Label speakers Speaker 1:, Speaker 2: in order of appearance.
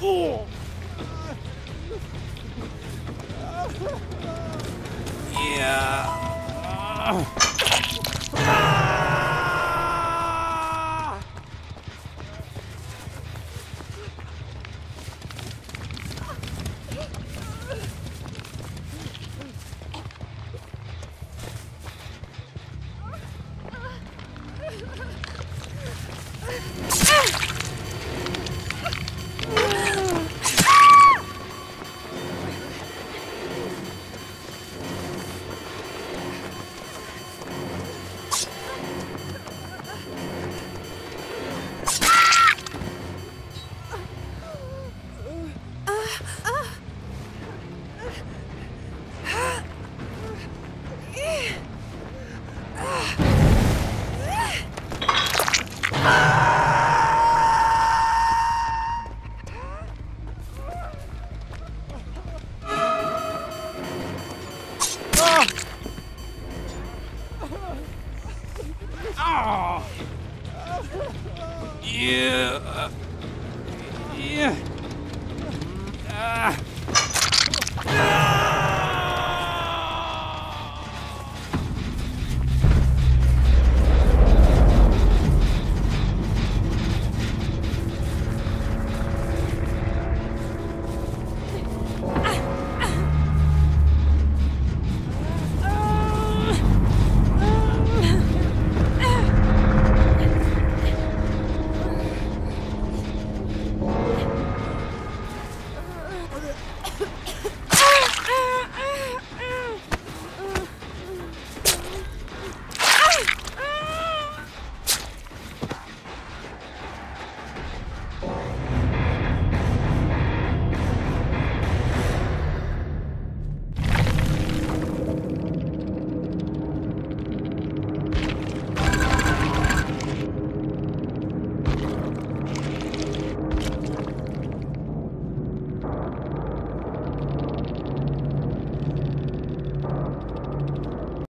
Speaker 1: Yeah. Yeah. Uh, Ah. Ah.